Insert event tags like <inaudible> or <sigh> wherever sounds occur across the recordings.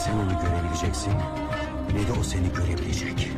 sen onu görebileceksin ne de o seni görebilecek.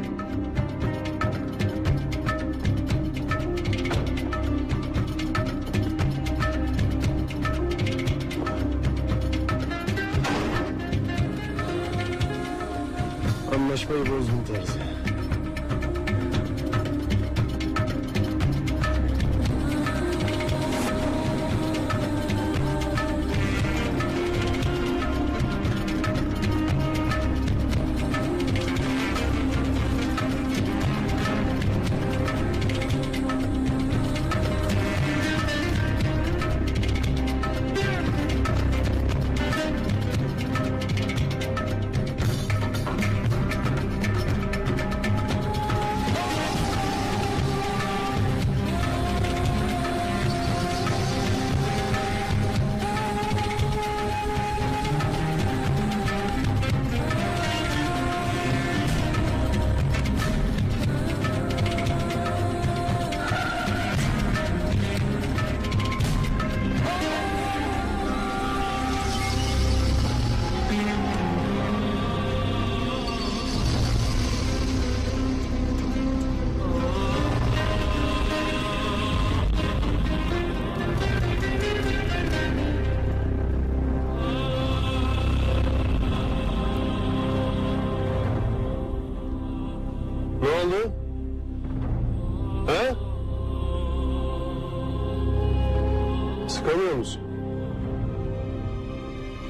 Sıkamıyor musun?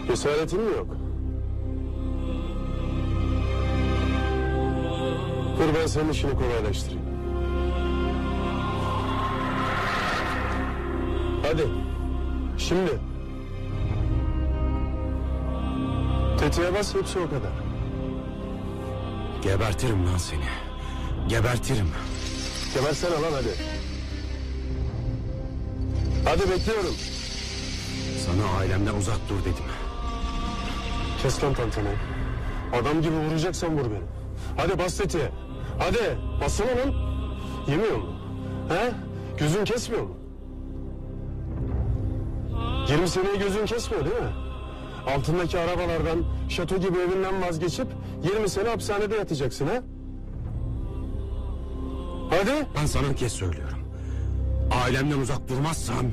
Cesaretin mi yok? Dur ben senin işini kolaylaştırayım. Hadi. Şimdi. Tetiğe bas hepsi o kadar. Gebertirim lan seni. Gebertirim. Gebersene lan hadi. Hadi bekliyorum. Sana ailemden uzak dur dedim. Kes lan tantanayı. Adam gibi vuracaksan vur beni. Hadi bas tetiğe. Hadi bassana lan. Yemiyor mu? He? Gözün kesmiyor mu? 20 seneyi gözün kesmiyor değil mi? Altındaki arabalardan, şato gibi evinden vazgeçip 20 sene hapishanede yatacaksın ha? Hadi. Ben sana kez söylüyorum. Ailemden uzak durmazsan...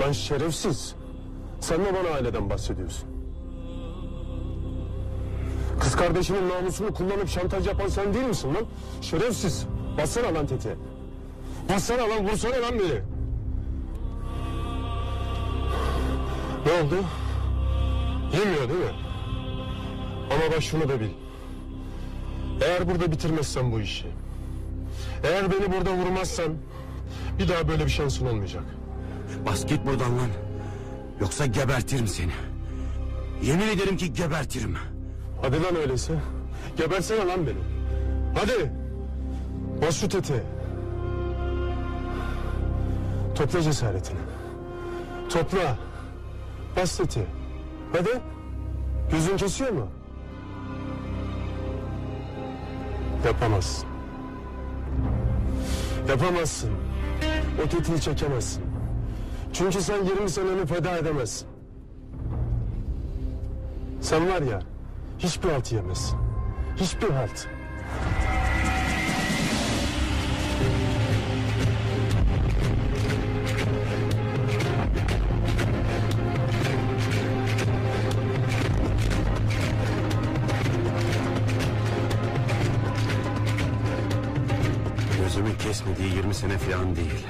Lan şerefsiz. Sen mi bana aileden bahsediyorsun? Kız kardeşinin namusunu kullanıp şantaj yapan sen değil misin lan? Şerefsiz. Bassana lan tetiğe. Bassana lan vursana lan beni. Ne oldu? Yemiyor değil mi? Ama bak şunu da bil. Eğer burada bitirmezsen bu işi. Eğer beni burada vurmazsan bir daha böyle bir şansın olmayacak. Bas git buradan lan. Yoksa gebertirim seni. Yemin ederim ki gebertirim. Hadi lan öyleyse. Gebersene lan beni. Hadi. Bas şu tetiğe. Topla cesaretini. Topla. Bas tetiğe. Hadi. Gözün kesiyor mu? Yapamazsın. Yapamazsın. O tetiği çekemezsin. Çünkü sen 20 seneni feda edemezsin. Sen var ya hiçbir halt yemezsin. Hiçbir halt. Gözümün kesmediği 20 sene falan değil.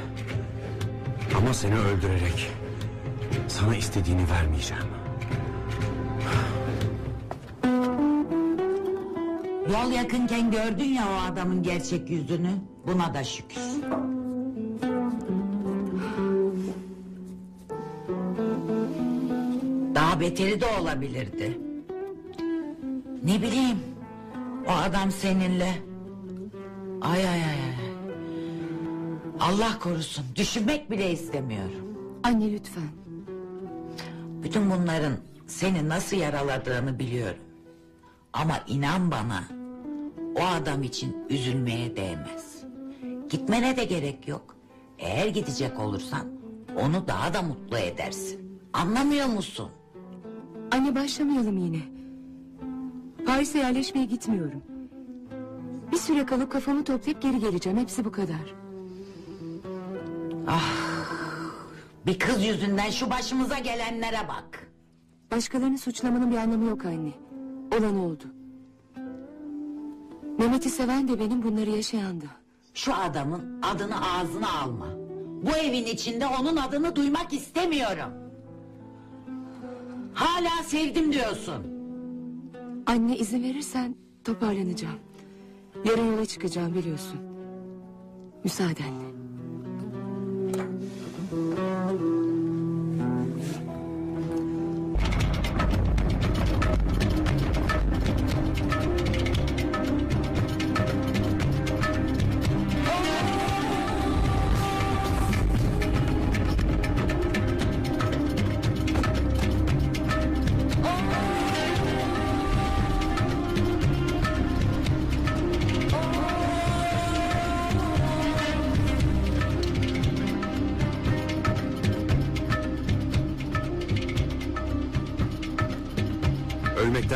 Ama seni öldürerek sana istediğini vermeyeceğim. Yol yakınken gördün ya o adamın gerçek yüzünü. Buna da şükür. Daha beteri de olabilirdi. Ne bileyim. O adam seninle. Ay ay ay ay. Allah korusun. Düşünmek bile istemiyorum. Anne lütfen. Bütün bunların seni nasıl yaraladığını biliyorum. Ama inan bana o adam için üzülmeye değmez. Gitmene de gerek yok. Eğer gidecek olursan onu daha da mutlu edersin. Anlamıyor musun? Anne başlamayalım yine. Paris'e yerleşmeye gitmiyorum. Bir süre kalıp kafamı toplayıp geri geleceğim. Hepsi bu kadar. Bir kız yüzünden şu başımıza gelenlere bak. Başkalarını suçlamanın bir anlamı yok anne. Olan oldu. Mehmet'i seven de benim bunları yaşayan da. Şu adamın adını ağzına alma. Bu evin içinde onun adını duymak istemiyorum. Hala sevdim diyorsun. Anne izin verirsen toparlanacağım. Yarın yola çıkacağım biliyorsun. Müsaadenle. you.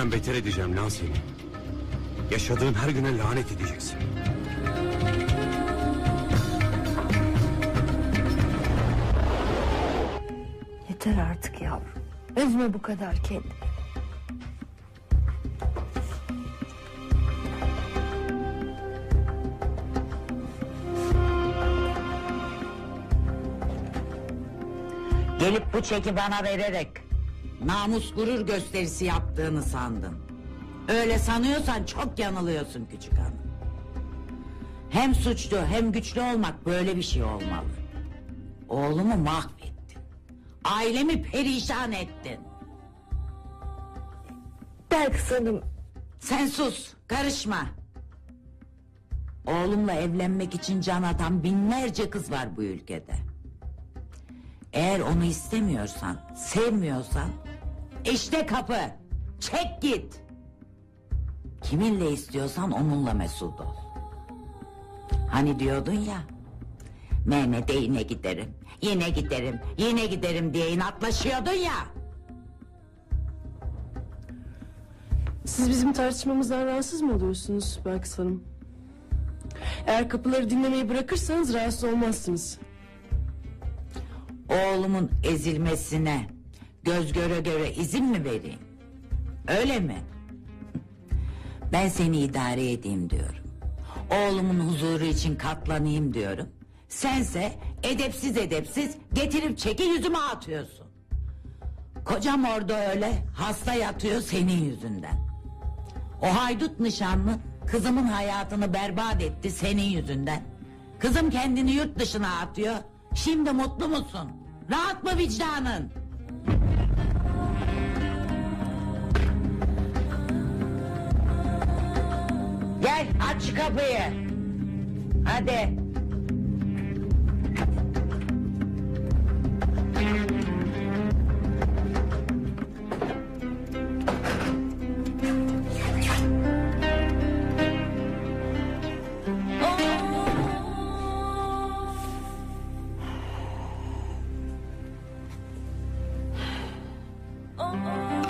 Ölmekten beter edeceğim lan seni. Yaşadığın her güne lanet edeceksin. Yeter artık yavrum. Üzme bu kadar kendini. Gelip bu çeki bana vererek namus gurur gösterisi yaptığını sandın. Öyle sanıyorsan çok yanılıyorsun küçük hanım. Hem suçlu hem güçlü olmak böyle bir şey olmalı. Oğlumu mahvettin. Ailemi perişan ettin. Belkıs Hanım Sen sus, karışma. Oğlumla evlenmek için can atan binlerce kız var bu ülkede. Eğer onu istemiyorsan, sevmiyorsan... ...işte kapı, çek git. Kiminle istiyorsan onunla mesut ol. Hani diyordun ya... ...Mehmet'e yine giderim, yine giderim, yine giderim diye inatlaşıyordun ya... Siz bizim tartışmamızdan rahatsız mı oluyorsunuz Belkıs Hanım? Eğer kapıları dinlemeyi bırakırsanız rahatsız olmazsınız. Oğlumun ezilmesine göz göre göre izin mi vereyim? Öyle mi? Ben seni idare edeyim diyorum. Oğlumun huzuru için katlanayım diyorum. Sense edepsiz edepsiz getirip çeki yüzüme atıyorsun. Kocam orada öyle hasta yatıyor senin yüzünden. O haydut nişanlı kızımın hayatını berbat etti senin yüzünden. Kızım kendini yurt dışına atıyor. Şimdi mutlu musun? Rahat mı vicdanın? Aç kapıyı. Hadi.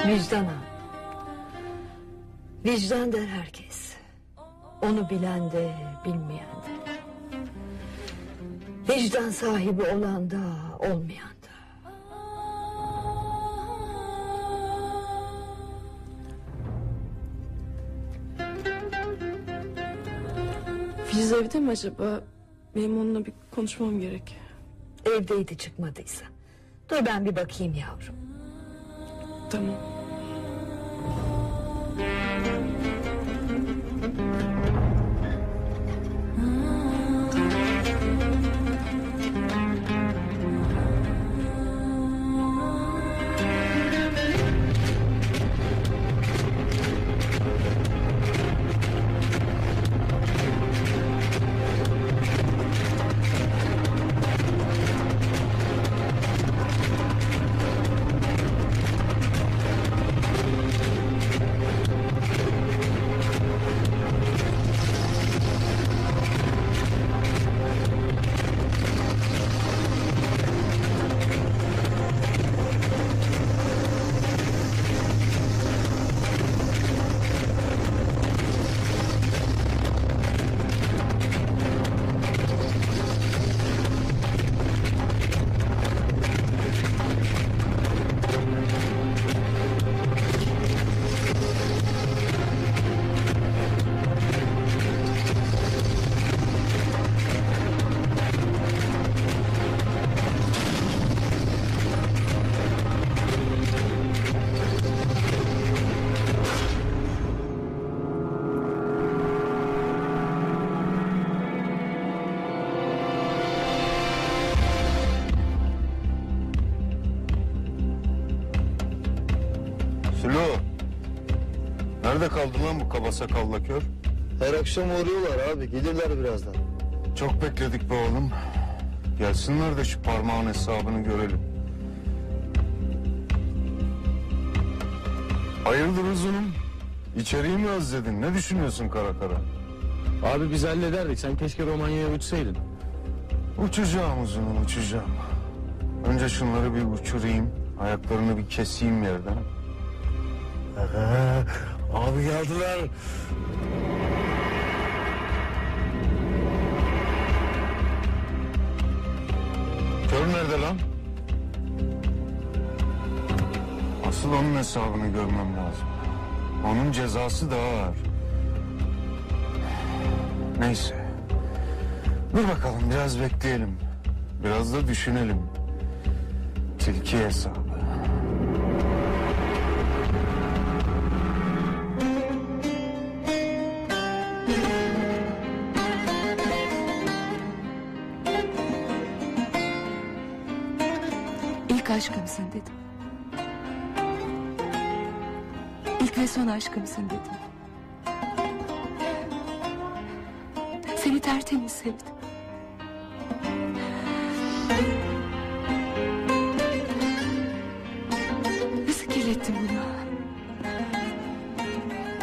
vicdana. Vicdan der herkes. Onu bilen de bilmeyen de. Vicdan sahibi olan da olmayan da. Filiz evde mi acaba? Benim onunla bir konuşmam gerek. Evdeydi çıkmadıysa. Dur ben bir bakayım yavrum. Tamam. Kaldı lan bu kaba sakalla kör? Her akşam uğruyorlar abi. Gelirler birazdan. Çok bekledik be oğlum. Gelsinler de şu parmağın hesabını görelim. Hayırdır uzunum? İçeriği mi özledin? Ne düşünüyorsun kara kara? Abi biz hallederdik. Sen keşke Romanya'ya uçsaydın. Uçacağım uzunum uçacağım. Önce şunları bir uçurayım. Ayaklarını bir keseyim yerden. Abi geldiler. Kör nerede lan? Asıl onun hesabını görmem lazım. Onun cezası daha ağır. Neyse. Dur bakalım biraz bekleyelim. Biraz da düşünelim. Tilki hesabı. İlk aşkımsın dedim. İlk ve son aşkımsın dedim. Seni tertemiz sevdim. Nasıl kirlettin bunu?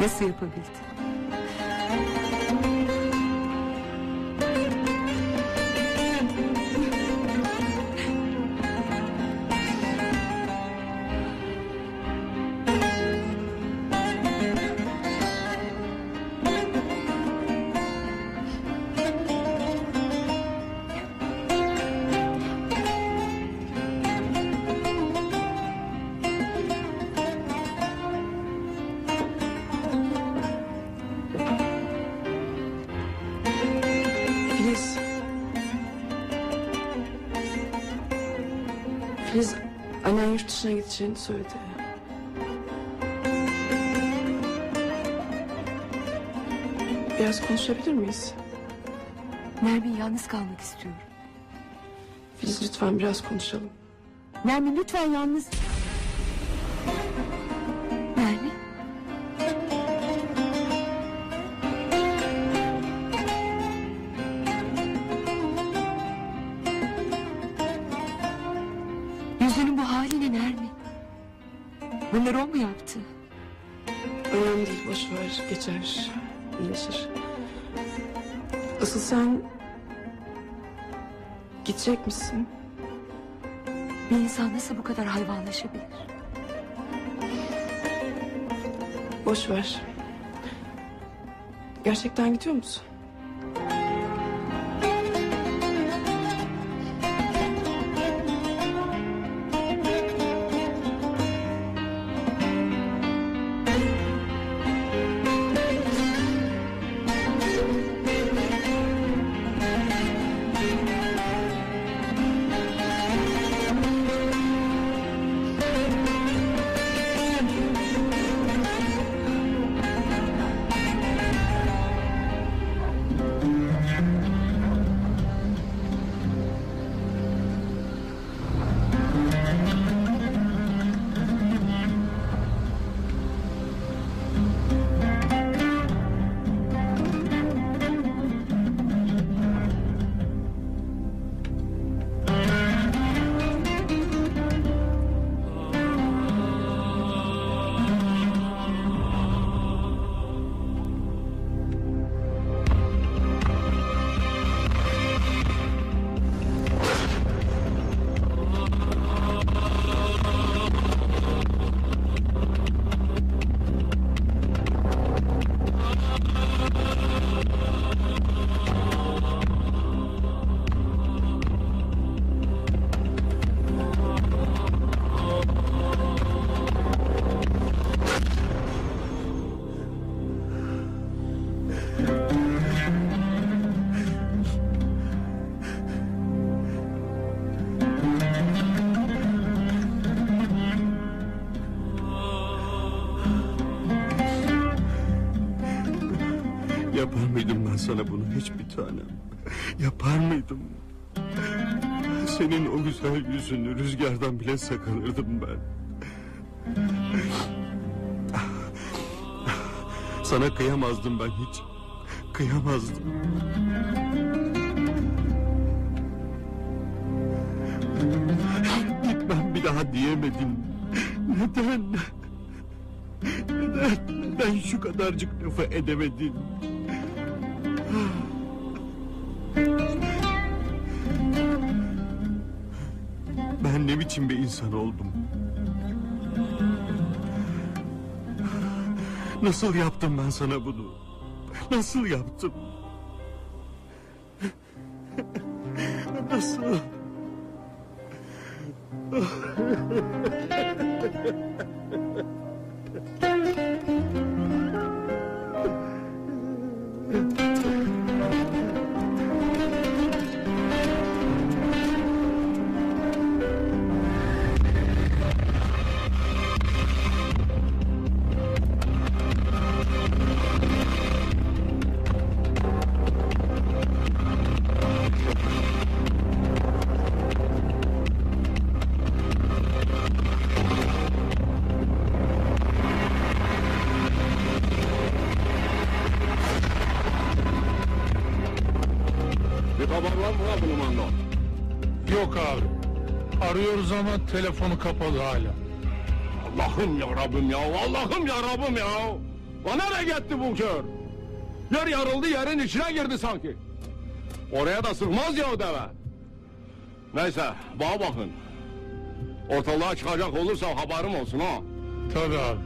Nasıl yapabildin? Gideceğini söyledi. Biraz konuşabilir miyiz? Nermin yalnız kalmak istiyorum. Filiz lütfen biraz konuşalım. Nermin lütfen yalnız... gidecek misin? Bir insan nasıl bu kadar hayvanlaşabilir? Boş ver. Gerçekten gidiyor musun? Tanem? Yapar mıydım? Senin o güzel yüzünü rüzgardan bile sakınırdım ben. Sana kıyamazdım ben hiç. Kıyamazdım. Gitmem bir daha diyemedim. Neden? Neden? Neden şu kadarcık lafı edemedin? Ben ne biçim bir insan oldum? Nasıl yaptım ben sana bunu? Nasıl yaptım? Nasıl? Bir ama telefonu kapalı hala. Allah'ım ya Rabbim ya, Allah'ım ya Rabbim ya. Bana ne gitti bu kör? Yer yarıldı yerin içine girdi sanki. Oraya da sığmaz ya o deve. Neyse bana bakın. Ortalığa çıkacak olursa haberim olsun ha. Tabii abi.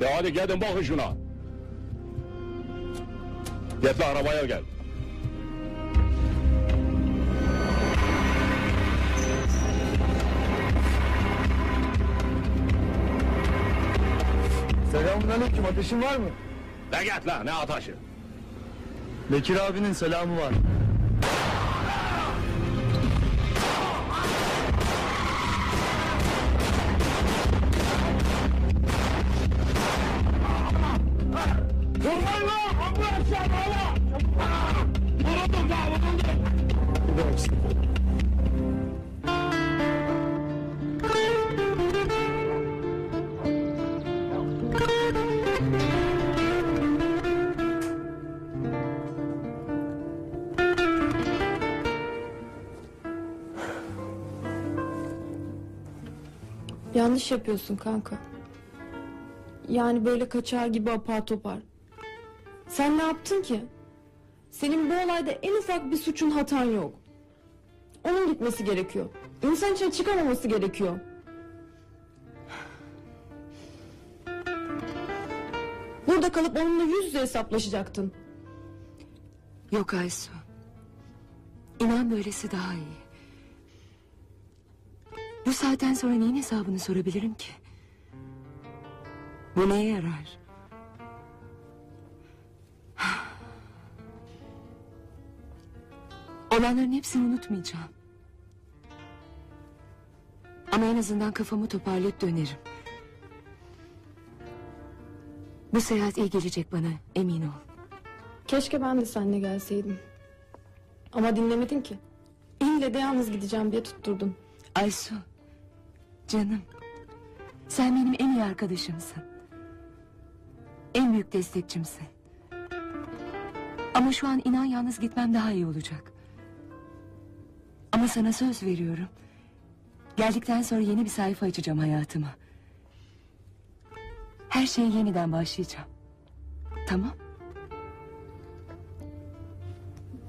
De hadi gidin bakın şuna. Getle arabaya gel. Selamünaleyküm ateşin var mı? De git lan ne ataşı. Bekir abinin selamı var. Yanlış yapıyorsun kanka. Yani böyle kaçar gibi apar topar. Sen ne yaptın ki? Senin bu olayda en ufak bir suçun hatan yok. Onun gitmesi gerekiyor. İnsan içine çıkamaması gerekiyor. Burada kalıp onunla yüz yüze hesaplaşacaktın. Yok Aysu. İnan böylesi daha iyi. Bu saatten sonra neyin hesabını sorabilirim ki? Bu neye yarar? Olanların hepsini unutmayacağım. Ama en azından kafamı toparlayıp dönerim. Bu seyahat iyi gelecek bana emin ol. Keşke ben de seninle gelseydim. Ama dinlemedin ki. İlle de yalnız gideceğim diye tutturdun. Aysu, canım. Sen benim en iyi arkadaşımsın. En büyük destekçimsin. Ama şu an inan yalnız gitmem daha iyi olacak. Ama sana söz veriyorum. Geldikten sonra yeni bir sayfa açacağım hayatıma. Her şeye yeniden başlayacağım. Tamam?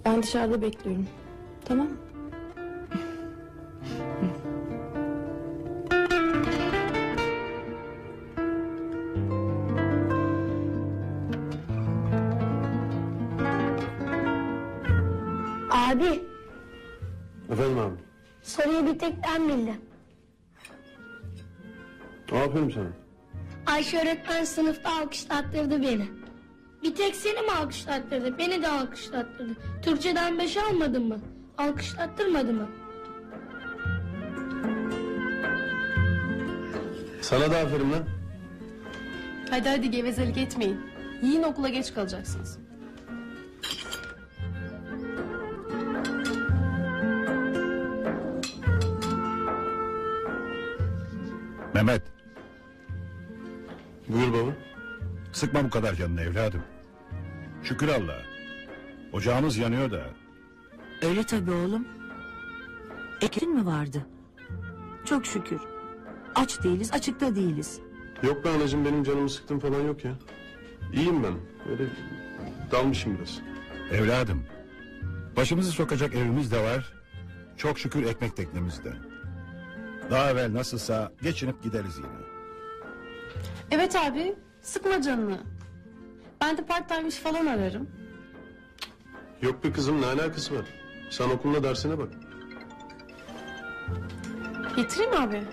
Ben dışarıda bekliyorum. Tamam mı? Abi Efendim abi. soruyu bir tek ben bildim. Aferin sana. Ayşe öğretmen sınıfta alkışlattırdı beni. Bir tek seni mi alkışlattırdı? Beni de alkışlattırdı. Türkçeden beş almadın mı? Alkışlattırmadı mı? Sana da aferin lan. Hadi hadi gevezelik etmeyin. Yiyin okula geç kalacaksınız. Mehmet Buyur baba. Sıkma bu kadar canını evladım. Şükür Allah'a. Ocağımız yanıyor da. Öyle tabii oğlum. Ekin mi vardı? Çok şükür. Aç değiliz, açıkta değiliz. Yok be anacığım benim canımı sıktım falan yok ya. İyiyim ben. Öyle dalmışım biraz. Evladım. Başımızı sokacak evimiz de var. Çok şükür ekmek teknemiz de. Daha evvel nasılsa geçinip gideriz yine. Evet abi sıkma canını. Ben de part time iş falan ararım. Yok be kızım ne alakası var? Sen okuluna dersine bak. Getireyim abi.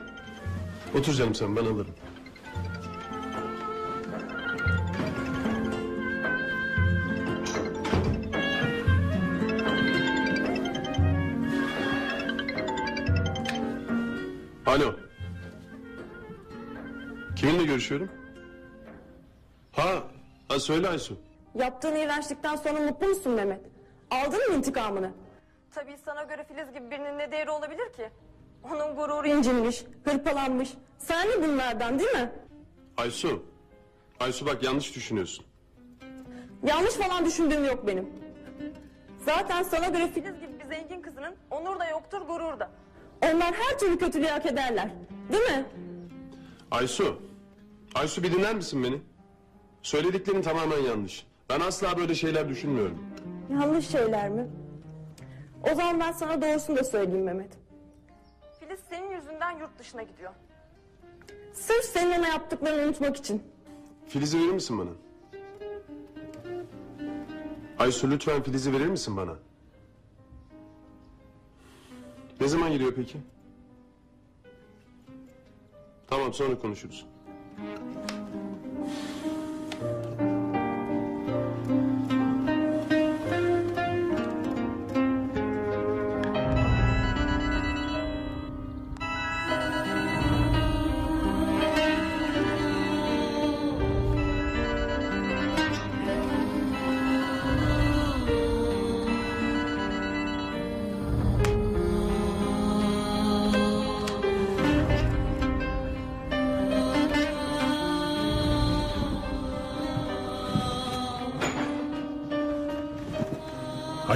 Otur canım sen ben alırım. Alo. Kiminle görüşüyorum? Ha, ha söyle Aysu. Yaptığın iğrençlikten sonra mutlu musun Mehmet? Aldın mı intikamını? Tabii sana göre Filiz gibi birinin ne değeri olabilir ki? Onun gururu incinmiş, hırpalanmış. Sen mi bunlardan değil mi? Aysu. Aysu bak yanlış düşünüyorsun. Yanlış falan düşündüğüm yok benim. Zaten sana göre Filiz gibi bir zengin kızının onur da yoktur, gurur da. Onlar her türlü kötülüğü hak ederler. Değil mi? Aysu. Aysu bir dinler misin beni? Söylediklerin tamamen yanlış. Ben asla böyle şeyler düşünmüyorum. Yanlış şeyler mi? O zaman ben sana doğrusunu da söyleyeyim Mehmet. Filiz senin yüzünden yurt dışına gidiyor. Sırf senin ona yaptıklarını unutmak için. Filiz'i verir misin bana? Aysu lütfen Filiz'i verir misin bana? Ne zaman geliyor peki? Tamam sonra konuşuruz.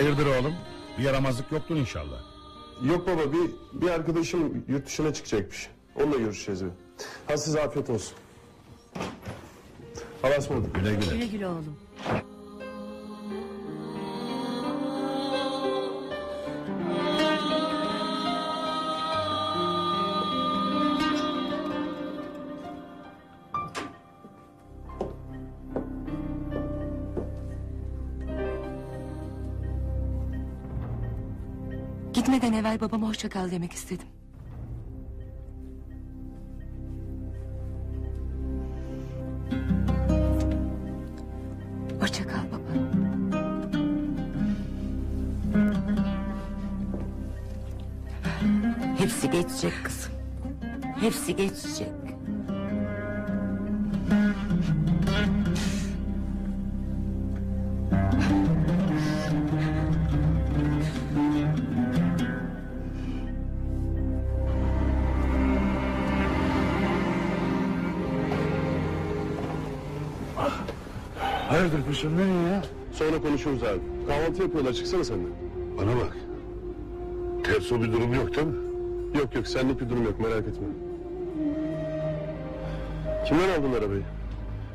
Hayırdır oğlum? Bir yaramazlık yoktur inşallah. Yok baba bir, bir arkadaşım yurt dışına çıkacakmış. Onunla görüşeceğiz bir. Ha size afiyet olsun. Allah'a ısmarladık. Güle güle. Güle güle oğlum. Evvel babama hoşça kal demek istedim. Hoşça kal baba. Hepsi geçecek kızım. Hepsi geçecek. Hayırdır kuşum nereye ya? Sonra konuşuruz abi. Kahvaltı yapıyorlar çıksana sen de. Bana bak. Ters bir durum yok değil mi? Yok yok senlik bir durum yok merak etme. Kimden aldın arabayı?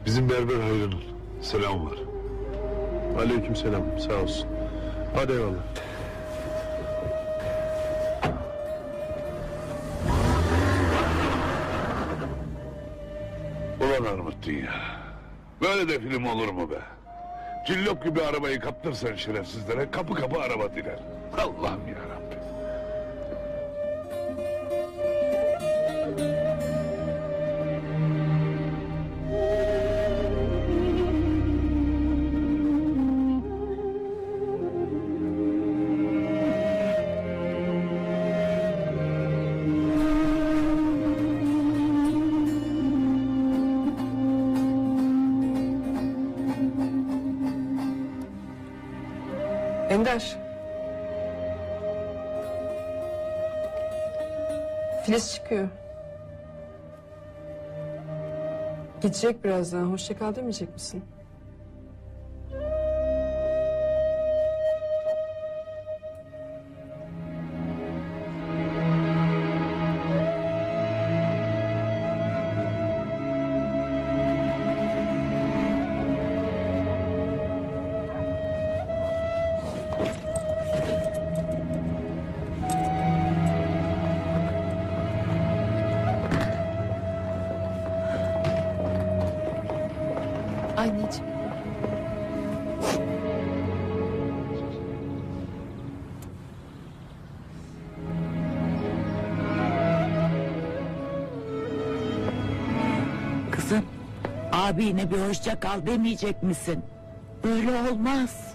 Bizim berber Hayrı'nın. Selam var. Aleyküm selam sağ olsun. Hadi eyvallah. Ulan Armut'tun ya. Böyle de film olur mu be? Cillop gibi arabayı kaptırsan şerefsizlere kapı kapı araba diler. Allah'ım ya Gidecek birazdan. Hoşça kal demeyecek misin? Anneciğim. Kızım abine bir hoşça kal demeyecek misin? Böyle olmaz.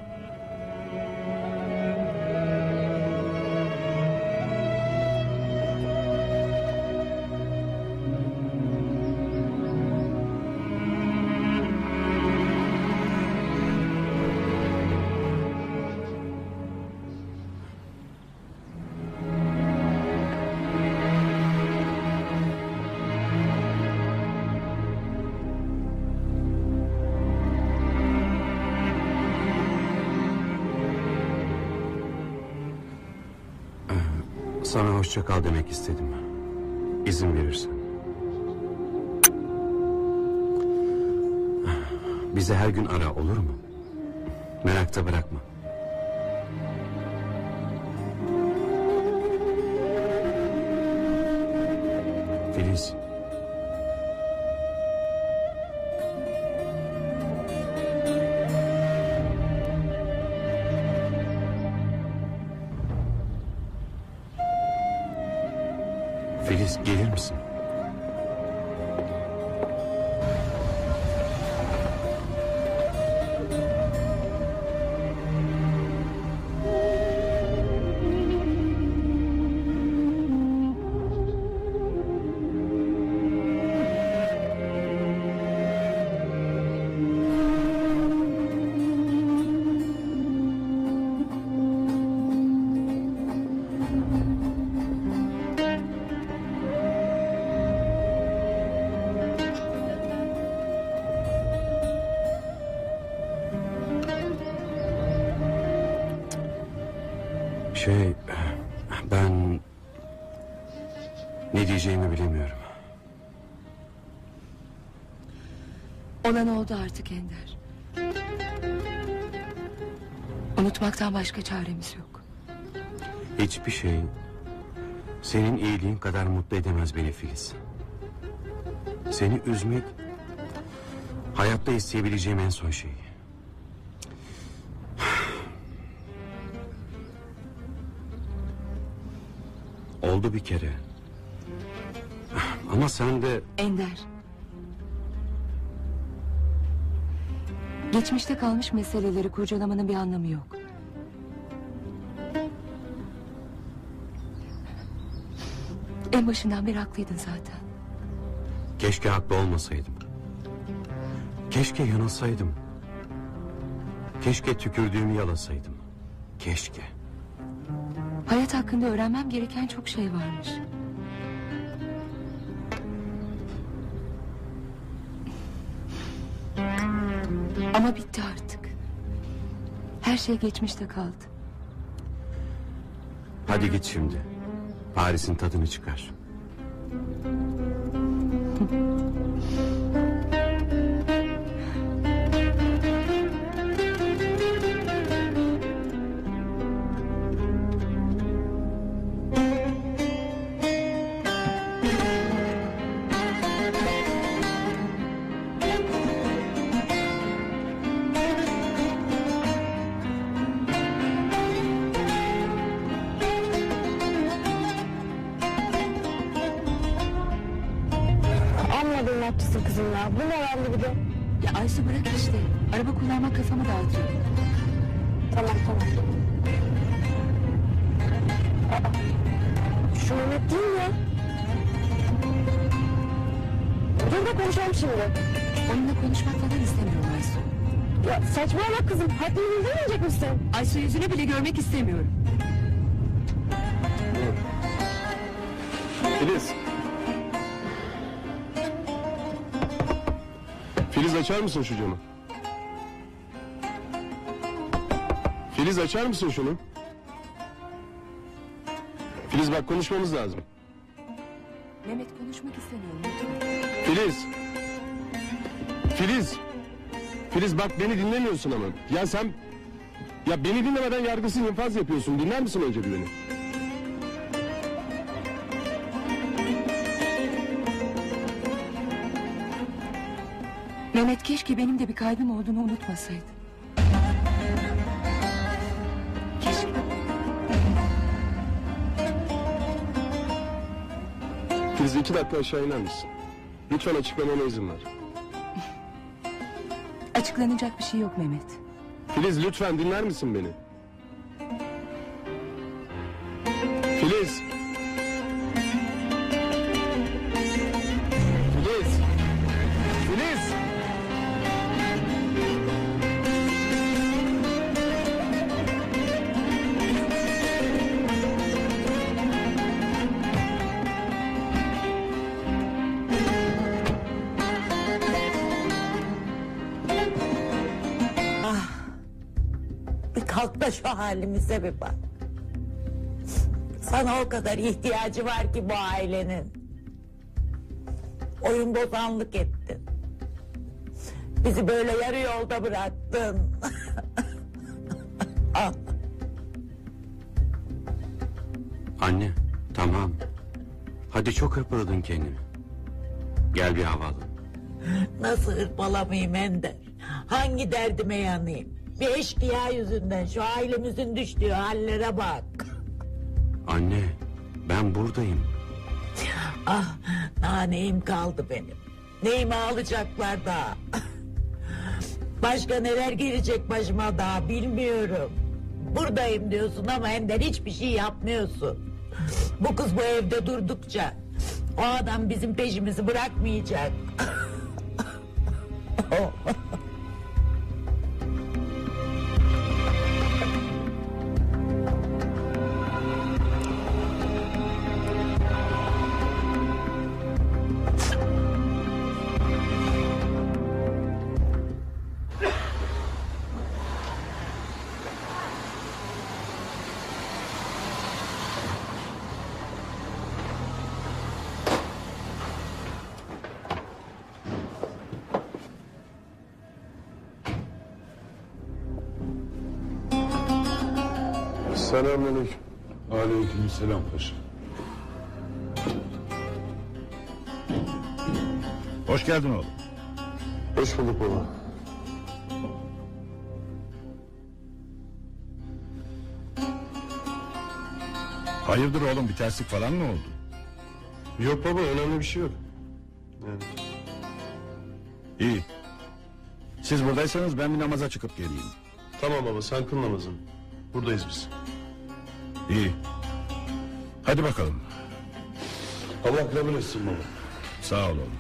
Hoşça kal demek istedim. İzin verirsen. Bizi her gün ara olur mu? Merakta bırakma. Şey ben ne diyeceğimi bilemiyorum. Olan oldu artık Ender. Unutmaktan başka çaremiz yok. Hiçbir şey senin iyiliğin kadar mutlu edemez beni Filiz. Seni üzmek hayatta isteyebileceğim en son şey. Oldu bir kere. Ama sen de Ender. Geçmişte kalmış meseleleri kurcalamanın bir anlamı yok. En başından beri haklıydın zaten. keşke haklı olmasaydım. Keşke yanılsaydım. Keşke tükürdüğümü yalasaydım. Keşke. Hayat hakkında öğrenmem gereken çok şey varmış. Ama bitti artık. Her şey geçmişte kaldı. Hadi git şimdi. Paris'in tadını çıkar. <laughs> Ne yaptısın kızım ya. Bu moralli bir de. Ya Aysu bırak işte. Araba kullanmak kafamı dağıtıyor. Tamam tamam. Aa, şu Mehmet değil mi? Dur da konuşalım şimdi. Onunla konuşmak falan istemiyorum Aysu. Ya saçmalama kızım. Haddini bildirmeyecek misin? Aysu yüzünü bile görmek istemiyorum. Filiz. Filiz açar mısın şu camı? Filiz açar mısın şunu? Filiz bak konuşmamız lazım. Mehmet konuşmak istemiyorum lütfen. Filiz. Filiz. Filiz bak beni dinlemiyorsun ama. Ya sen... Ya beni dinlemeden yargısız infaz yapıyorsun. Dinler misin önce bir beni? Mehmet keşke benim de bir kaybım olduğunu unutmasaydı. Keşke. Filiz iki dakika aşağı iner misin? Lütfen açıklamama izin ver. Açıklanacak bir şey yok Mehmet. Filiz lütfen dinler misin beni? Halimize bir bak. Sana o kadar ihtiyacı var ki bu ailenin. Oyun bozanlık ettin. Bizi böyle yarı yolda bıraktın. <laughs> ah. Anne tamam. Hadi çok hırpaladın kendini. Gel bir hava alalım. Nasıl hırpalamayayım Ender? Hangi derdime yanayım? Bir eşkıya yüzünden şu ailemizin düştüğü hallere bak. Anne ben buradayım. <laughs> Ah daha neyim kaldı benim? Neyimi alacaklar daha? <laughs> Başka neler gelecek başıma daha bilmiyorum. Buradayım diyorsun ama Ender hiçbir şey yapmıyorsun. <laughs> Bu kız bu evde durdukça o adam bizim peşimizi bırakmayacak. Selamünaleyküm. Aleyküm selam paşa. Hoş geldin oğlum. Hoş bulduk baba. Hayırdır oğlum bir terslik falan mı oldu? Yok baba önemli bir şey yok. Yani İyi. Siz buradaysanız ben bir namaza çıkıp geleyim. tamam baba sen kıl namazını. Buradayız biz. İyi. Hadi bakalım. Allah kabul etsin baba. Sağ ol oğlum.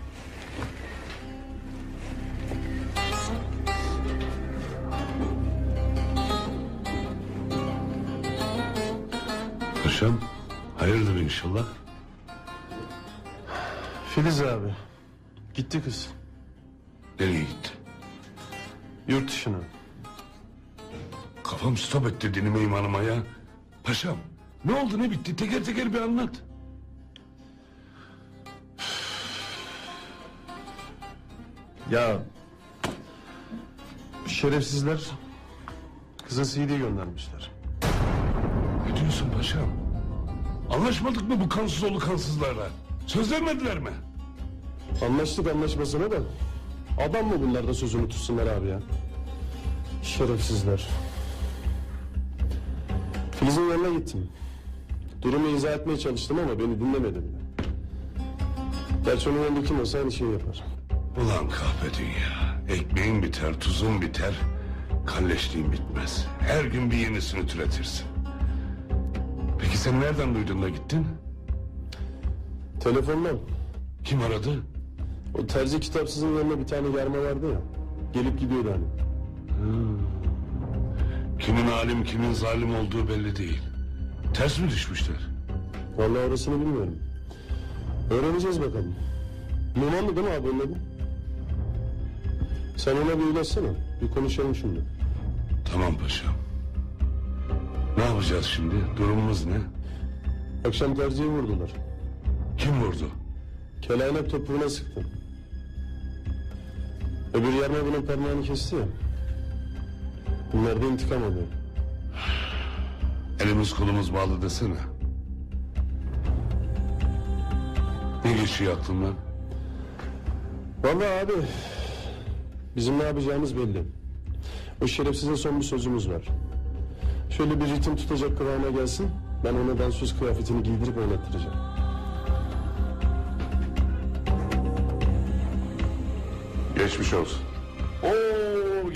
Paşam hayırdır inşallah. Filiz abi. Gitti kız. Nereye gitti? Yurt dışına. Kafam stop etti dinime imanıma ya. Paşam ne oldu ne bitti teker teker bir anlat. Ya şerefsizler kıza CD göndermişler. Ne diyorsun paşam? Anlaşmadık mı bu kansız oğlu kansızlarla? Söz vermediler mi? Anlaştık anlaşmasına da adam mı bunlar da sözünü tutsunlar abi ya? Şerefsizler. Filiz'in yanına gittim. Durumu izah etmeye çalıştım ama beni dinlemedi bile. Gerçi onun yanında kim olsa aynı şeyi yapar. Ulan kahpe dünya. Ekmeğin biter, tuzun biter. Kalleşliğin bitmez. Her gün bir yenisini türetirsin. Peki sen nereden duydun da gittin? Telefondan. Kim aradı? O terzi kitapsızın yanına bir tane yarma vardı ya. Gelip gidiyordu hani. Kimin alim kimin zalim olduğu belli değil. Ters mi düşmüşler? Vallahi orasını bilmiyorum. Öğreneceğiz bakalım. Numanlı değil mi abi onun adı? Sen ona bir ulaşsana. Bir konuşalım şimdi. Tamam paşam. Ne yapacağız şimdi? Durumumuz ne? Akşam tercihi vurdular. Kim vurdu? Kelanet topuğuna sıktı. Öbür yarma bunun parmağını kesti ya. Bunlar da intikam alıyor. Elimiz kolumuz bağlı desene. Ne geçiyor aklımdan? Vallahi abi bizim ne yapacağımız belli. O şerefsize son bir sözümüz var. Şöyle bir ritim tutacak kıvama gelsin. Ben ona dansöz kıyafetini giydirip oynattıracağım. Geçmiş olsun.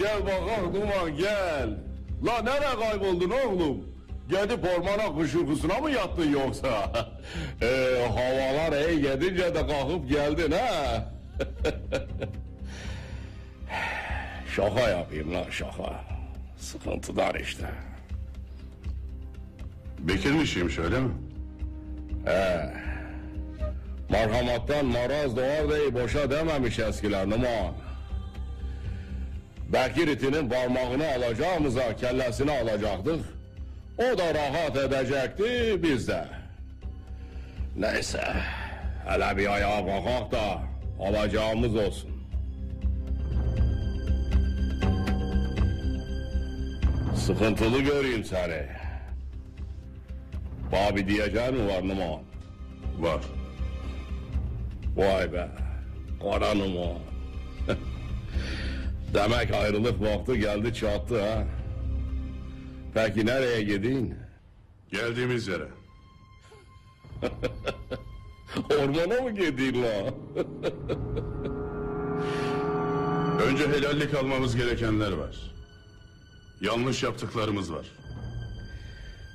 Gel bakalım Duman gel. La nereye kayboldun oğlum? Gidip ormana kuş uykusuna mı yattın yoksa? ee, <laughs> havalar iyi gidince de kalkıp geldin ha? <laughs> şaka yapayım lan şaka. Sıkıntılar işte. Bekir'in işiymiş öyle mi? He. Merhamattan maraz doğar diye boşa dememiş eskiler Numan. Bekir itinin parmağını alacağımıza kellesini alacaktık. O da rahat edecekti biz de. Neyse. Hele bir ayağa kalkak da alacağımız olsun. Sıkıntılı göreyim seni. Babi diyeceğin mi var Numan? Var. Vay be. Kara Numan. <laughs> Demek ayrılık vakti geldi çattı ha. Peki nereye gidin? Geldiğimiz yere. <laughs> Ormana mı gidin la? <laughs> Önce helallik almamız gerekenler var. Yanlış yaptıklarımız var.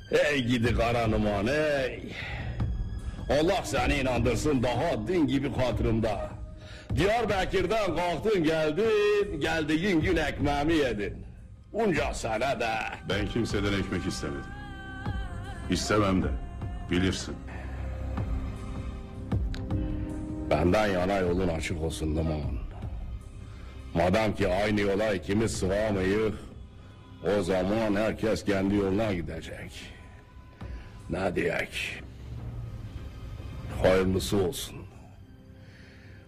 Hey gidi kara numan hey. Allah seni inandırsın daha din gibi hatırımda. Diyarbakır'dan kalktın geldin, geldiğin gün ekmeğimi yedin. Unca sana da. Ben kimseden ekmek istemedim. İstemem de. Bilirsin. Benden yana yolun açık olsun Numan. Madem ki aynı yola ikimiz sığamayız, o zaman herkes kendi yoluna gidecek. Ne diyek? Hayırlısı olsun.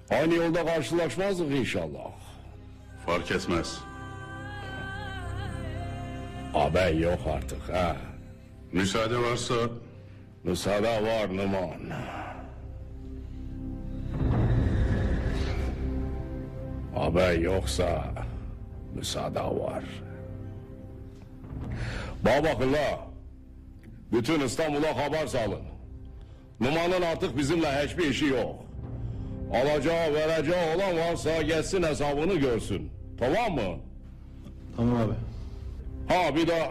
Aynı yolda karşılaşmazdık inşallah. Fark etmez. Haber yok artık ha. Müsaade varsa... Müsaade var Numan. Haber yoksa müsaade var. Bana bakın la. Bütün İstanbul'a haber salın. Numan'ın artık bizimle hiçbir işi yok. Alacağı vereceği olan varsa gelsin hesabını görsün. Tamam mı? Tamam abi. Ha bir de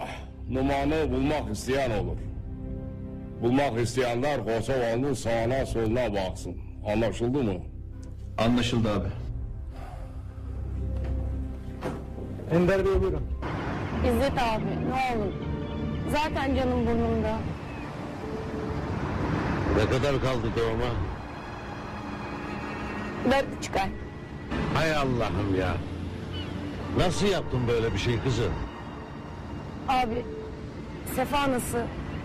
Numan'ı bulmak isteyen olur. Bulmak isteyenler Kosova'nın sağına soluna baksın. Anlaşıldı mı? Anlaşıldı abi. Ender Bey buyurun. İzzet abi ne olur. Zaten canım burnumda. Ne kadar kaldı doğuma? Dört buçuk ay. Hay Allah'ım ya. Nasıl yaptın böyle bir şey kızım? Abi Sefa nasıl?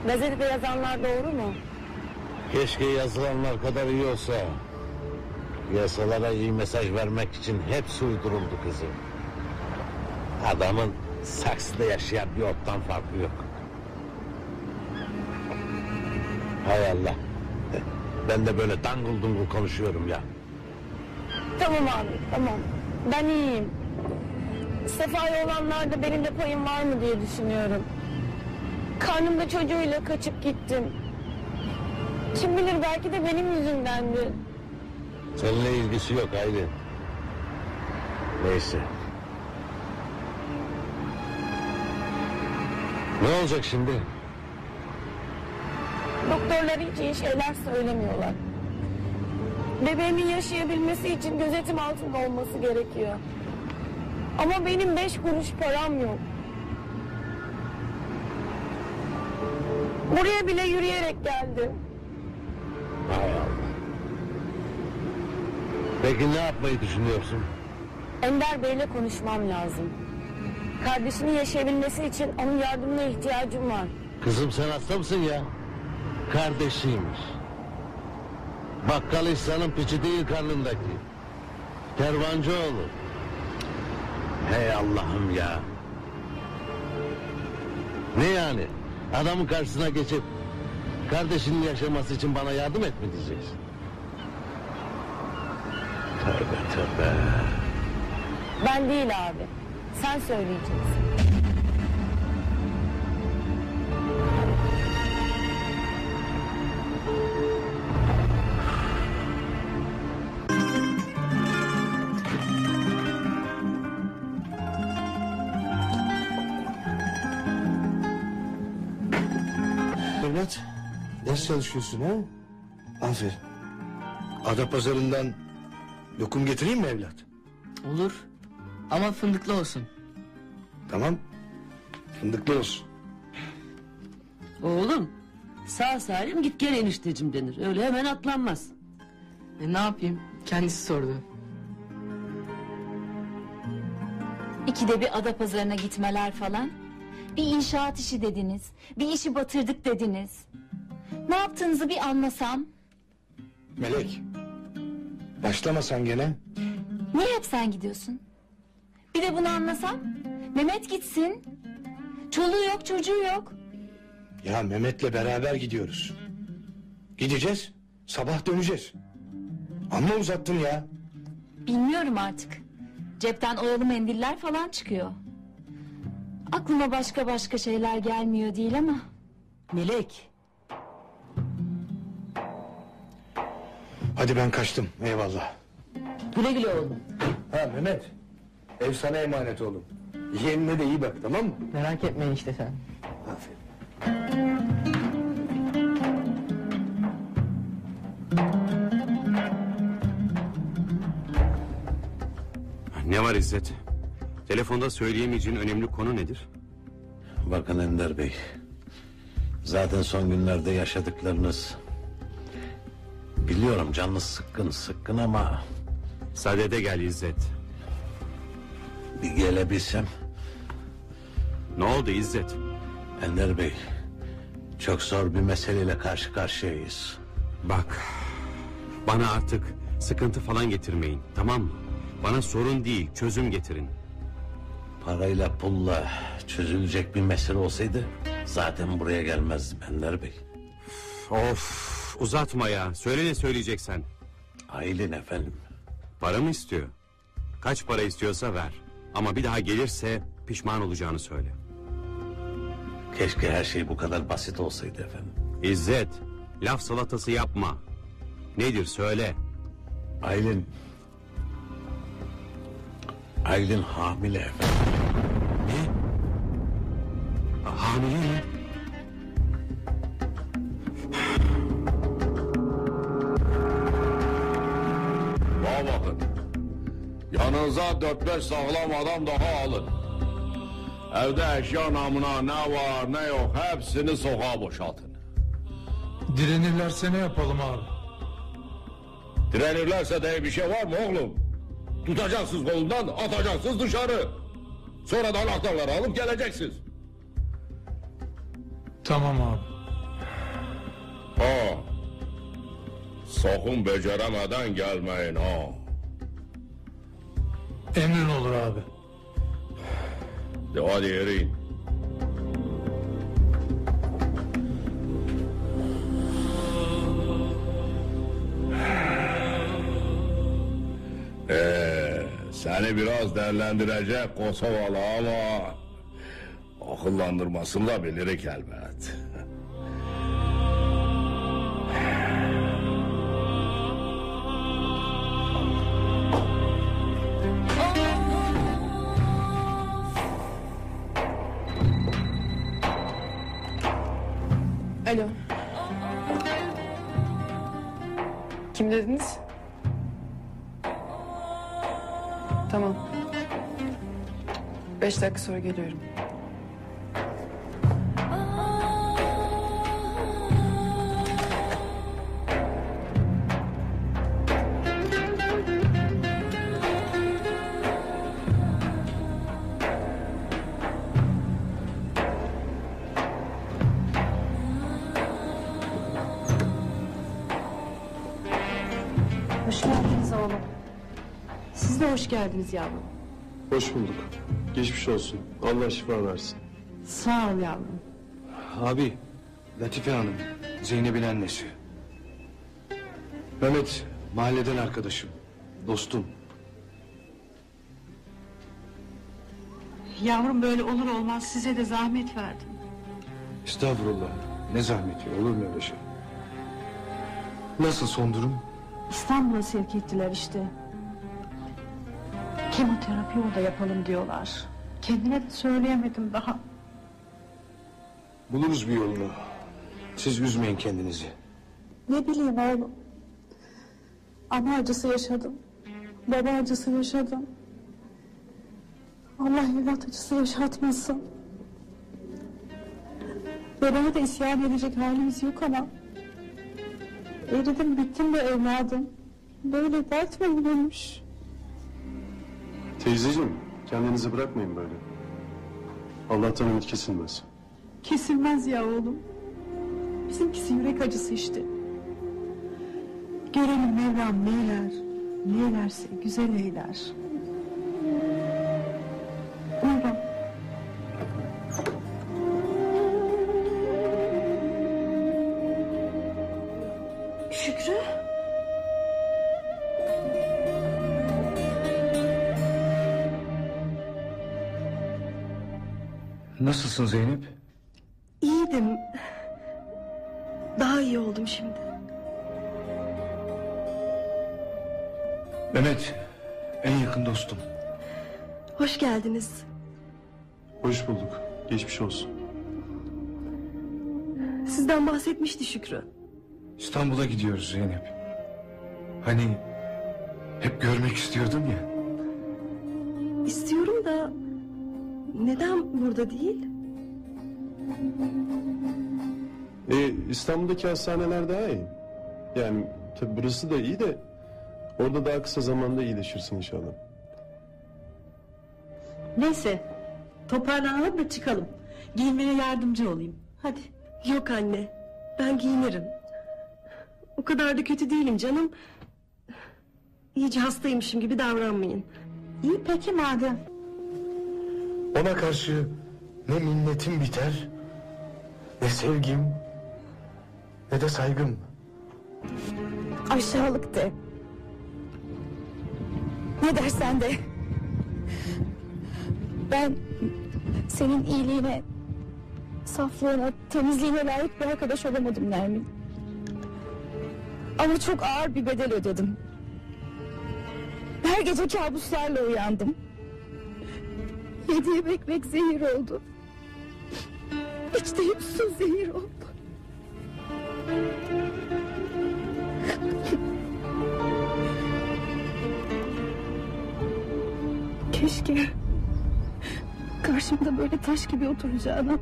Gazetede yazanlar doğru mu? Keşke yazılanlar kadar iyi olsa. Yasalara iyi mesaj vermek için hepsi uyduruldu kızım. Adamın saksıda yaşayan bir ottan farkı yok. Hay Allah. Ben de böyle dangıl dungul konuşuyorum ya. Tamam abi tamam. Ben iyiyim. Sefa'ya olanlarda benim de payım var mı diye düşünüyorum. Karnımda çocuğuyla kaçıp gittim. Kim bilir belki de benim yüzümdendi. Seninle ilgisi yok Aylin. Neyse. Ne olacak şimdi? Doktorlar hiç iyi şeyler söylemiyorlar. Bebeğimin yaşayabilmesi için gözetim altında olması gerekiyor. Ama benim beş kuruş param yok. Buraya bile yürüyerek geldim. Hay Allah. Peki ne yapmayı düşünüyorsun? Ender Bey'le konuşmam lazım. Kardeşinin yaşayabilmesi için onun yardımına ihtiyacım var. Kızım sen hasta mısın ya? Kardeşiymiş. Bakkal İhsan'ın piçi değil karnındaki. Kervancıoğlu. Hey Allah'ım ya. Ne yani? Adamın karşısına geçip kardeşinin yaşaması için bana yardım et mi diyeceksin? Tövbe tövbe. Ben değil abi. Sen söyleyeceksin. Çalışıyorsun ha? Aferin. Ada pazarından lokum getireyim mi evlat? Olur. Ama fındıklı olsun. Tamam. Fındıklı olsun. Oğlum sağ salim git gel eniştecim denir. Öyle hemen atlanmaz. E ne yapayım? Kendisi sordu. İkide bir ada pazarına gitmeler falan. Bir inşaat işi dediniz. Bir işi batırdık dediniz. Ne yaptığınızı bir anlasam. Melek. Başlama sen gene. Niye hep sen gidiyorsun? Bir de bunu anlasam. Mehmet gitsin. Çoluğu yok çocuğu yok. Ya Mehmet'le beraber gidiyoruz. Gideceğiz. Sabah döneceğiz. Amma uzattın ya. Bilmiyorum artık. Cepten oyalı mendiller falan çıkıyor. Aklıma başka başka şeyler gelmiyor değil ama. Melek. Hadi ben kaçtım. Eyvallah. Güle güle oğlum. Ha Mehmet. Ev sana emanet oğlum. Yeğenine de iyi bak tamam mı? Merak etme işte sen. Aferin. Ne var İzzet? Telefonda söyleyemeyeceğin önemli konu nedir? Bakın Ender Bey. Zaten son günlerde yaşadıklarınız... Biliyorum canınız sıkkın sıkkın ama... Sadede gel İzzet. Bir gelebilsem. Ne oldu İzzet? Ender Bey... Çok zor bir meseleyle karşı karşıyayız. Bak... Bana artık sıkıntı falan getirmeyin tamam mı? Bana sorun değil çözüm getirin. Parayla pulla çözülecek bir mesele olsaydı... Zaten buraya gelmezdim Ender Bey. Of uzatma ya. Söyle ne söyleyeceksen. Aylin efendim. Para mı istiyor? Kaç para istiyorsa ver. Ama bir daha gelirse pişman olacağını söyle. Keşke her şey bu kadar basit olsaydı efendim. İzzet, laf salatası yapma. Nedir söyle. Aylin... Aylin hamile efendim. Ne? Hamile mi? Bakın. Yanınıza dört beş sağlam adam daha alın. Evde eşya namına ne var ne yok hepsini sokağa boşaltın. Direnirlerse ne yapalım abi? Direnirlerse de bir şey var mı oğlum? Tutacaksınız kolundan atacaksınız dışarı. Sonra da anahtarları alıp geleceksiniz. Tamam abi. Ha. Sakın beceremeden gelmeyin ha. Emrin olur abi. De hadi yürüyün. Ee, seni biraz değerlendirecek Kosovalı ama... ...akıllandırmasını da bilirik elbet. Dediniz? Tamam. Beş dakika sonra geliyorum. Geldiniz yavrum. Hoş bulduk. Geçmiş olsun. Allah şifa versin. Sağ ol yavrum. Abi, Latife Hanım, Zeynep'in annesi. Mehmet, mahalleden arkadaşım, dostum. Yavrum böyle olur olmaz size de zahmet verdim. Estağfurullah, ne zahmeti, olur mu öyle şey? Nasıl son durum? İstanbul'a sevk ettiler işte. Kemoterapi orada yapalım diyorlar. Kendine de söyleyemedim daha. Buluruz bir yolunu. Siz üzmeyin kendinizi. Ne bileyim oğlum. Ana acısı yaşadım. Baba acısı yaşadım. Allah evlat acısı yaşatmasın. Babama da isyan edecek halimiz yok ama... Eridim bittim be evladım. Böyle dert mi bulunmuş? Teyzeciğim kendinizi bırakmayın böyle. Allah'tan ümit kesilmez. Kesilmez ya oğlum. Bizimkisi yürek acısı işte. Görelim Mevlam neyler, neylerse güzel eyler. Nasılsın Zeynep? İyiydim. Daha iyi oldum şimdi. Mehmet, en yakın dostum. Hoş geldiniz. Hoş bulduk. Geçmiş olsun. Sizden bahsetmişti Şükrü. İstanbul'a gidiyoruz Zeynep. Hani hep görmek istiyordum ya. İstiyorum da neden burada değil? E, İstanbul'daki hastaneler daha iyi. Yani tabi burası da iyi de orada daha kısa zamanda iyileşirsin inşallah. Neyse toparlanalım da çıkalım. Giyinmene yardımcı olayım. Hadi. Yok anne. Ben giyinirim. O kadar da kötü değilim canım. İyice hastaymışım gibi davranmayın. İyi peki madem. Ona karşı ne minnetim biter, ne sevgim, ne de saygım. Aşağılık de. Ne dersen de. Ben senin iyiliğine, saflığına, temizliğine layık bir arkadaş olamadım Nermin. Ama çok ağır bir bedel ödedim. Her gece kabuslarla uyandım. Yediğim ekmek zehir oldu. İçtiğim su zehir oldu. Keşke karşımda böyle taş gibi oturacağına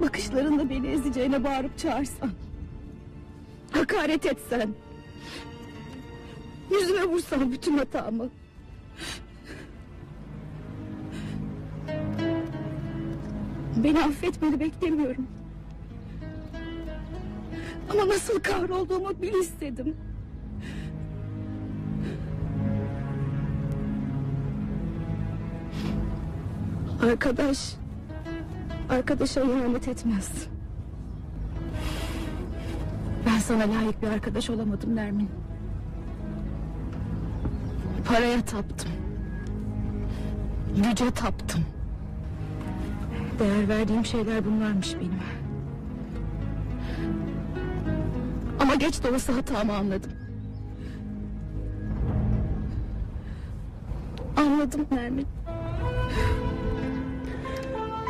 bakışlarında beni ezeceğine bağırıp çağırsan. Hakaret etsen. Yüzüme vursan bütün hatamı. Beni affetmeni beklemiyorum. Ama nasıl kahrolduğumu bil istedim. Arkadaş, arkadaşa ihanet etmez. Ben sana layık bir arkadaş olamadım Nermin. Paraya taptım. Güce taptım. Değer verdiğim şeyler bunlarmış benim. Ama geç de hatamı anladım. Anladım Nermin.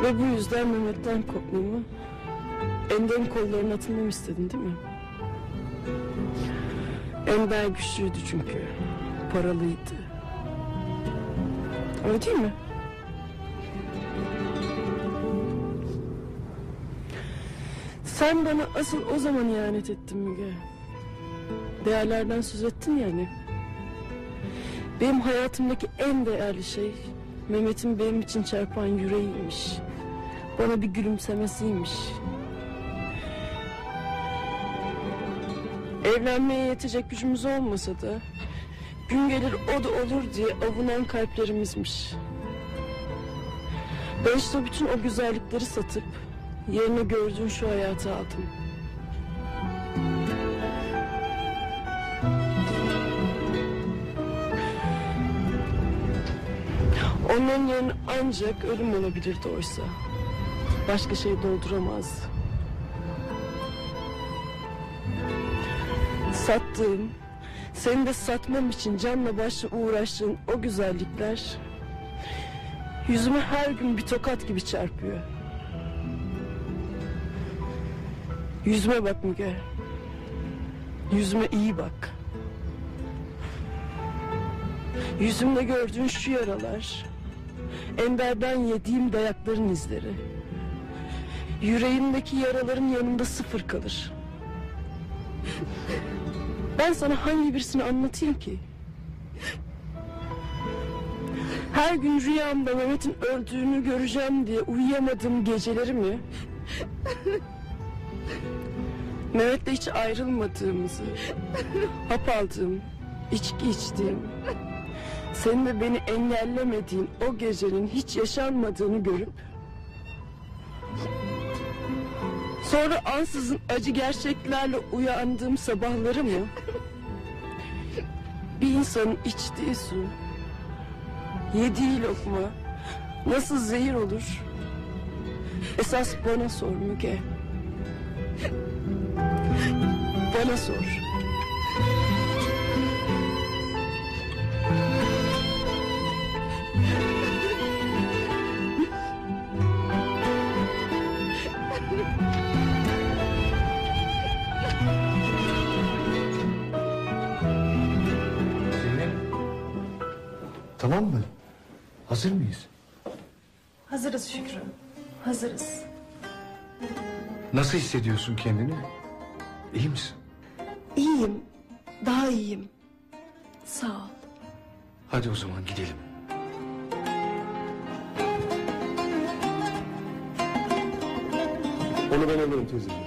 Ve bu yüzden Mehmet'ten kopmamı, Ender'in kollarına atılmamı istedin değil mi? Ender güçlüydü çünkü. Paralıydı. Öyle değil mi? Sen bana asıl o zaman ihanet ettin Müge. Değerlerden söz ettin yani. Benim hayatımdaki en değerli şey Mehmet'in benim için çarpan yüreğiymiş. Bana bir gülümsemesiymiş. Evlenmeye yetecek gücümüz olmasa da... ...gün gelir o da olur diye avunan kalplerimizmiş. Ben işte bütün o güzellikleri satıp... ...yerine gördüğün şu hayatı aldım. Onların yerine ancak ölüm olabilirdi oysa. Başka şey dolduramazdı. Sattığım, seni de satmam için canla başla uğraştığın o güzellikler... ...yüzüme her gün bir tokat gibi çarpıyor. Yüzüme bak Müge. Yüzüme iyi bak. Yüzümde gördüğün şu yaralar... ...Ender'den yediğim dayakların izleri. Yüreğimdeki yaraların yanında sıfır kalır. Ben sana hangi birisini anlatayım ki? Her gün rüyamda Mehmet'in öldüğünü göreceğim diye uyuyamadığım geceleri mi? Mehmet'le hiç ayrılmadığımızı, <laughs> hap aldığım, içki içtiğim, senin de beni engellemediğin o gecenin hiç yaşanmadığını görüp Sonra ansızın acı gerçeklerle uyandığım sabahları mı? Bir insanın içtiği su, yediği lokma nasıl zehir olur? Esas bana sor Müge. Bana sor. Tamam mı? Hazır mıyız? Hazırız Şükrü. Hazırız. Nasıl hissediyorsun kendini? İyi misin? İyiyim. Daha iyiyim. Sağ ol. Hadi o zaman gidelim. Onu ben alırım teyzeciğim.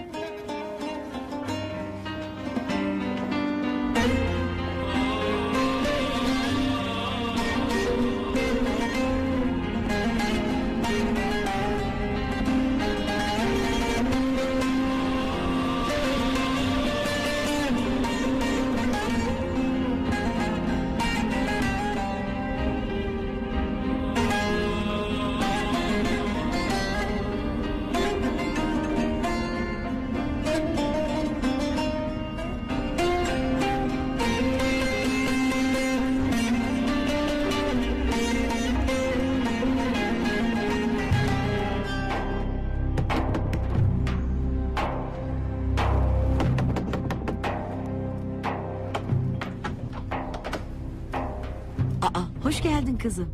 Kızım.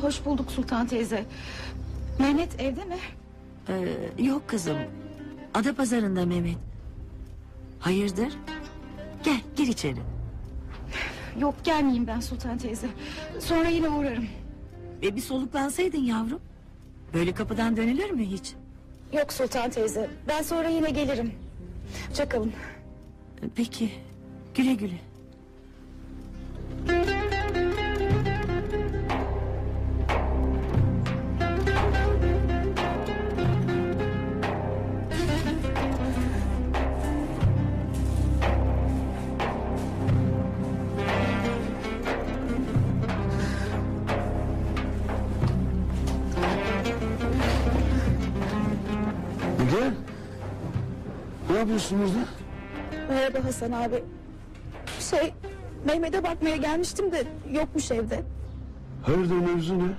Hoş bulduk Sultan teyze. Mehmet evde mi? Ee, yok kızım. Ada pazarında Mehmet. Hayırdır? Gel gir içeri. Yok gelmeyeyim ben Sultan teyze. Sonra yine uğrarım. E bir soluklansaydın yavrum. Böyle kapıdan dönülür mü hiç? Yok Sultan teyze. Ben sonra yine gelirim. Çakalın. Peki. Güle güle. Yapıyorsun burada? Merhaba Hasan abi. Şey Mehmet'e bakmaya gelmiştim de yokmuş evde. Hayırdır mevzu ne?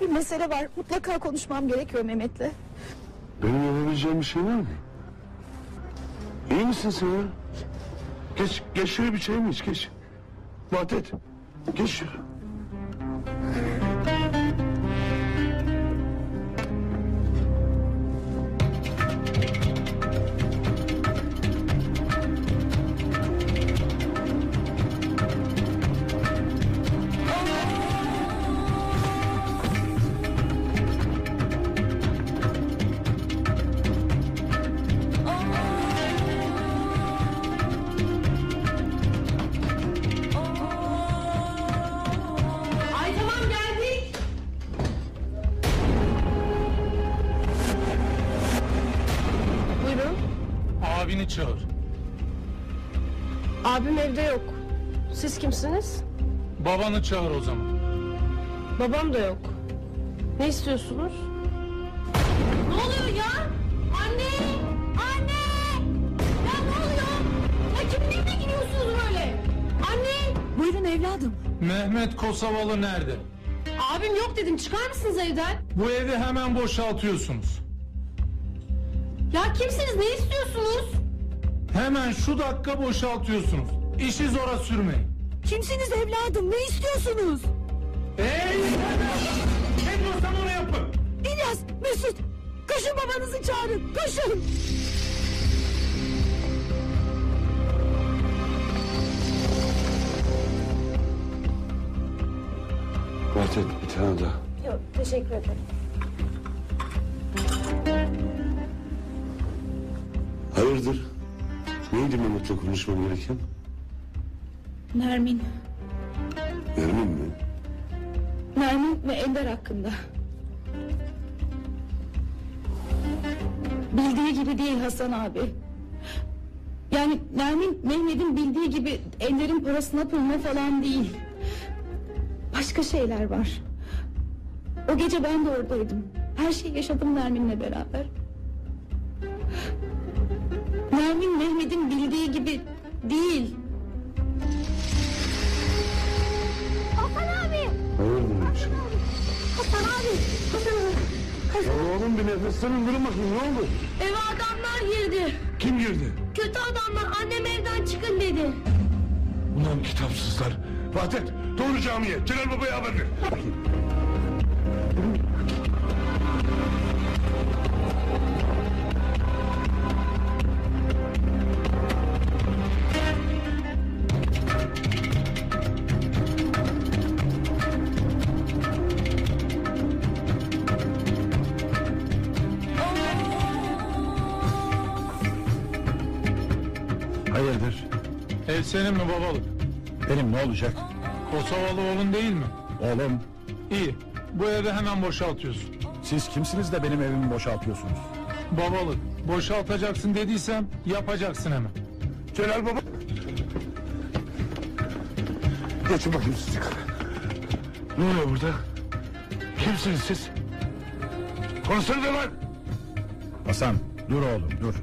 Bir mesele var. Mutlaka konuşmam gerekiyor Mehmet'le. Benim yapabileceğim bir şey var mı? İyi misin sen ya? Geç, geç şöyle bir çay mı iç geç. Vahdet, geç şöyle. Çağır o zaman. Babam da yok. Ne istiyorsunuz? Ne oluyor ya? Anne! Anne! Ya ne oluyor? Ya kimin evine giriyorsunuz böyle? Anne! Buyurun evladım. Mehmet Kosovalı nerede? Abim yok dedim. Çıkar mısınız evden? Bu evi hemen boşaltıyorsunuz. Ya kimsiniz? Ne istiyorsunuz? Hemen şu dakika boşaltıyorsunuz. İşi zora sürmeyin. Kimsiniz evladım? Ne istiyorsunuz? Hey! Ne diyorsam onu yapın. İlyas, Mesut, koşun babanızı çağırın, koşun. Vahdet bir tane daha. Yok teşekkür ederim. Hayırdır? Neydi Mehmet'le konuşmam gereken? Nermin. Nermin mi? Nermin ve Ender hakkında. Bildiği gibi değil Hasan abi. Yani Nermin Mehmet'in bildiği gibi Ender'in parasına puluna falan değil. Başka şeyler var. O gece ben de oradaydım. Her şeyi yaşadım Nermin'le beraber. Nermin Mehmet'in bildiği gibi değil. Oğlum bir nefeslenin durun bakayım ne oldu? Eve adamlar girdi. Kim girdi? Kötü adamlar annem evden çıkın dedi. Ulan kitapsızlar. Vahdet doğru camiye. Celal Baba'ya haber ver. Senin mi babalık? Benim ne olacak? Kosovalı oğlun değil mi? Oğlum. İyi. Bu evi hemen boşaltıyorsun. Siz kimsiniz de benim evimi boşaltıyorsunuz? Babalık. Boşaltacaksın dediysem yapacaksın hemen. Celal Baba. Geçin bakayım siz yukarı. Ne oluyor burada? Kimsiniz siz? Konuşsanıza lan. Hasan dur oğlum dur.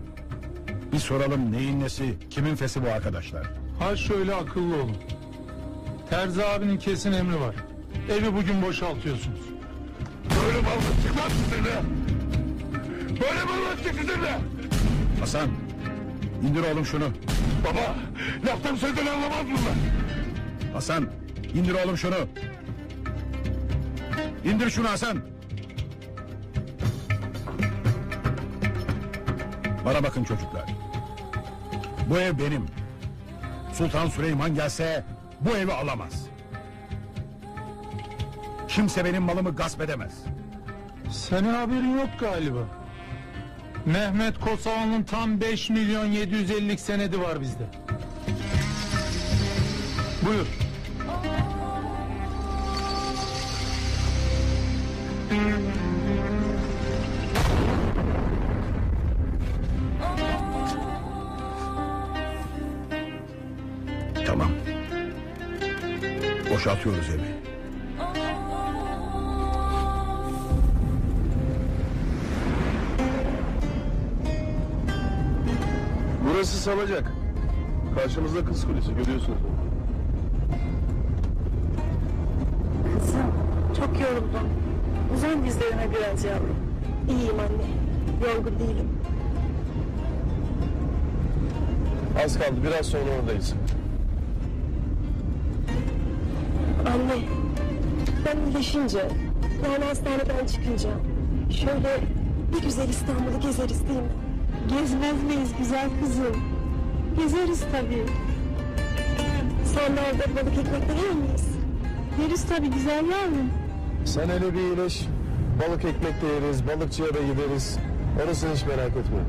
Bir soralım neyin nesi, kimin fesi bu arkadaşlar? Ha şöyle akıllı olun. Terzi abinin kesin emri var. Evi bugün boşaltıyorsunuz. Böyle balık çıkmaz sizinle. Böyle balık çık sizinle. Hasan indir oğlum şunu. Baba laftan sözden anlamaz bunlar. Hasan indir oğlum şunu. İndir şunu Hasan. Bana bakın çocuklar. Bu ev benim. Sultan Süleyman gelse bu evi alamaz. Kimse benim malımı gasp edemez. Senin haberin yok galiba. Mehmet Kosovalı'nın tam 5 milyon 750 senedi var bizde. Buyur. Tamam. Boşaltıyoruz evi. Burası salacak. Karşımızda kız kulesi görüyorsunuz. Kızım çok yoruldum. Uzan dizlerine biraz yavrum. İyiyim anne. Yorgun değilim. Az kaldı biraz sonra oradayız. Anne, ben iyileşince, yani hastaneden çıkınca şöyle bir güzel İstanbul'u gezeriz değil mi? Gezmez miyiz güzel kızım? Gezeriz tabii. Sen de orada balık ekmekle yer miyiz? Yeriz tabii güzel yavrum. Sen hele bir iyileş. Balık ekmek de yeriz, balıkçıya da gideriz. Orasını hiç merak etme.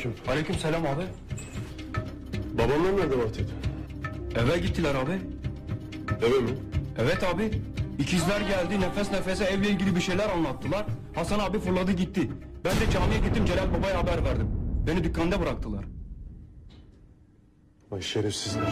Selamünaleyküm. Aleyküm selam abi. Babamlar nerede Vahdet? Eve gittiler abi. Eve mi? Evet abi. İkizler geldi nefes nefese evle ilgili bir şeyler anlattılar. Hasan abi fırladı gitti. Ben de camiye gittim Celal babaya haber verdim. Beni dükkanda bıraktılar. Vay şerefsizler.